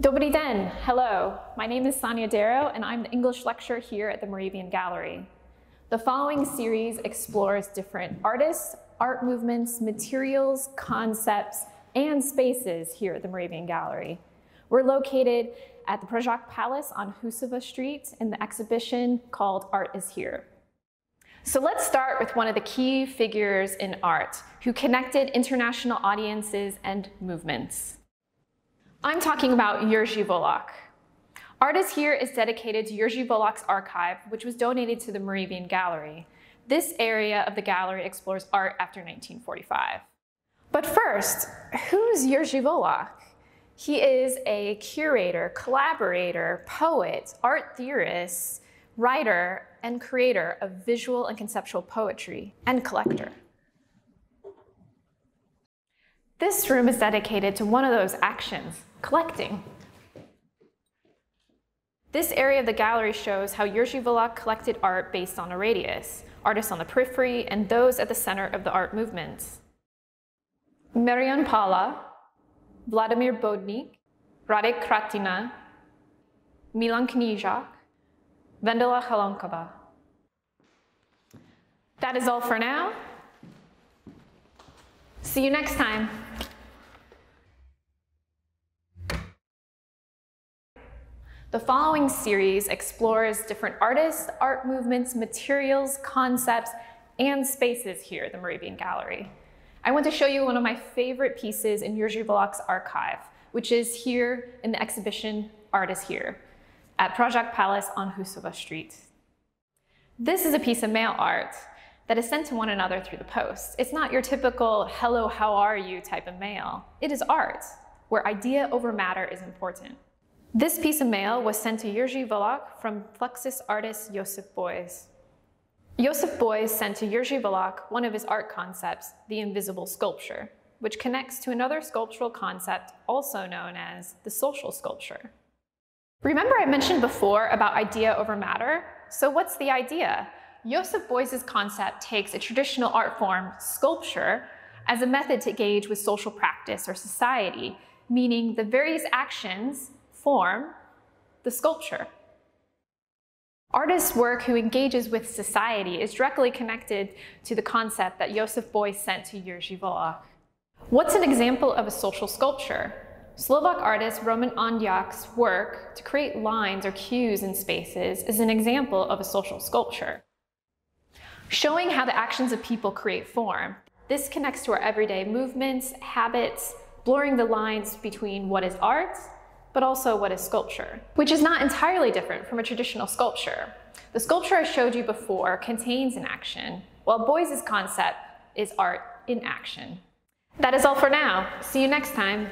Dobry den, hello. My name is Sonya Darrow and I'm the English lecturer here at the Moravian Gallery. The following series explores different artists, art movements, materials, concepts, and spaces here at the Moravian Gallery. We're located at the Pražák Palace on Husova Street in the exhibition called Art is Here. So let's start with one of the key figures in art who connected international audiences and movements. I'm talking about Valoch. Art is Here is dedicated to Jiří Valoch's archive, which was donated to the Moravian Gallery. This area of the gallery explores art after 1945. But first, who's Jiří Valoch? He is a curator, collaborator, poet, art theorist, writer, and creator of visual and conceptual poetry, and collector. This room is dedicated to one of those actions, collecting. This area of the gallery shows how Jiří Valoch collected art based on a radius, artists on the periphery, and those at the center of the art movements. Marian Palla, Vladimir Boudník, Radek Kratina, Milan Knížák, Vendula Chalánková. That is all for now. See you next time. The following series explores different artists, art movements, materials, concepts, and spaces here at the Moravian Gallery. I want to show you one of my favorite pieces in Jiří Valoch's archive, which is here in the exhibition Art is Here at Pražák Palace on Husova Street. This is a piece of mail art that is sent to one another through the post. It's not your typical hello, how are you type of mail. It is art, where idea over matter is important. This piece of mail was sent to Jiří Valoch from Fluxus artist Joseph Beuys. Joseph Beuys sent to Jiří Valoch one of his art concepts, the invisible sculpture, which connects to another sculptural concept also known as the social sculpture. Remember I mentioned before about idea over matter? So what's the idea? Joseph Beuys' concept takes a traditional art form, sculpture, as a method to engage with social practice or society, meaning the various actions form the sculpture. Artist's work who engages with society is directly connected to the concept that Joseph Beuys sent to Jiří Valoch. What's an example of a social sculpture? Slovak artist Roman Ondák's work to create lines or cues in spaces is an example of a social sculpture. Showing how the actions of people create form. This connects to our everyday movements, habits, blurring the lines between what is art but also what is sculpture, which is not entirely different from a traditional sculpture. The sculpture I showed you before contains an action, while Beuys' concept is art in action. That is all for now. See you next time.